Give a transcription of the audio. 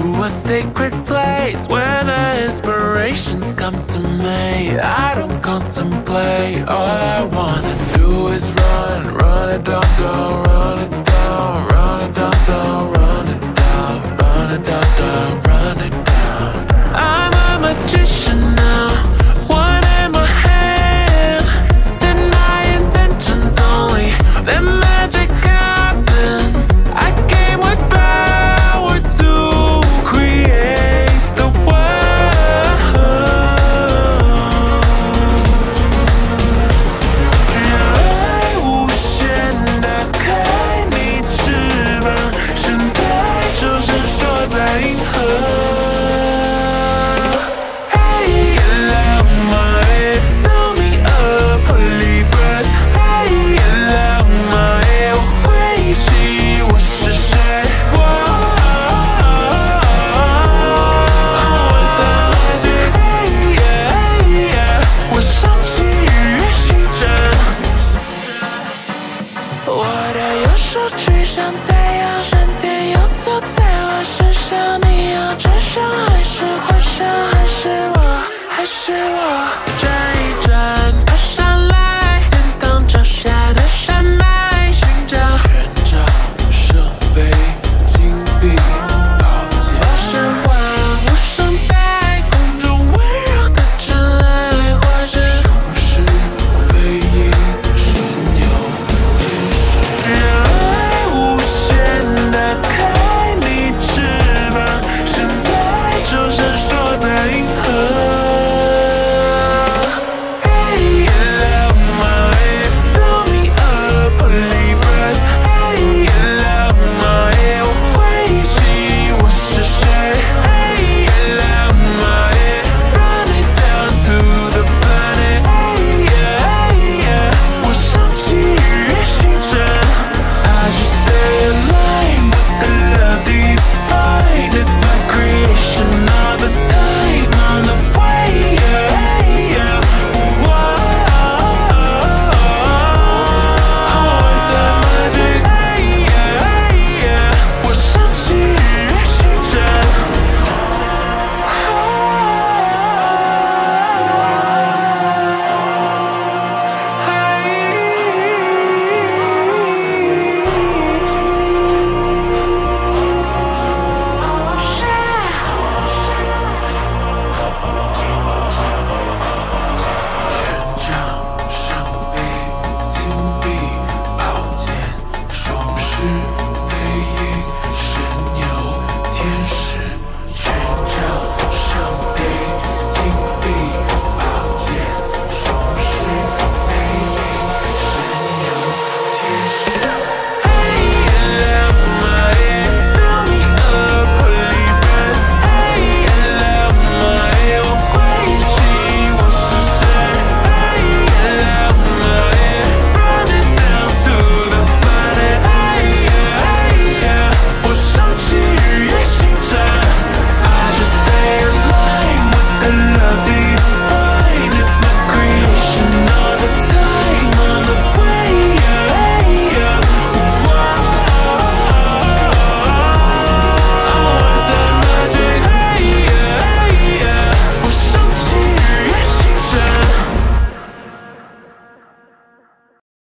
to a sacred place where the inspirations come to me. I don't contemplate. All I wanna do is run, run it down, go, run it down. 我的右手指向太阳，闪电游走在我身上。你要真相，还是幻想？还是我，还是我？